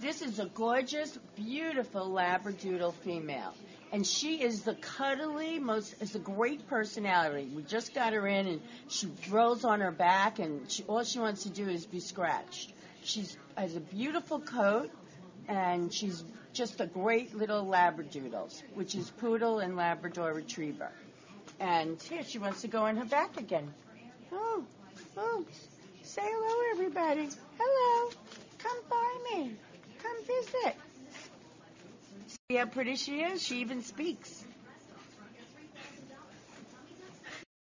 This is a gorgeous, beautiful Labradoodle female. And she is the cuddly, most, is a great personality. We just got her in and she rolls on her back and she, all she wants to do is be scratched. She has a beautiful coat and she's just a great little Labradoodle, which is Poodle and Labrador Retriever. And here, she wants to go on her back again. Oh, oh, say hello, everybody. Hello, how pretty she is? She even speaks.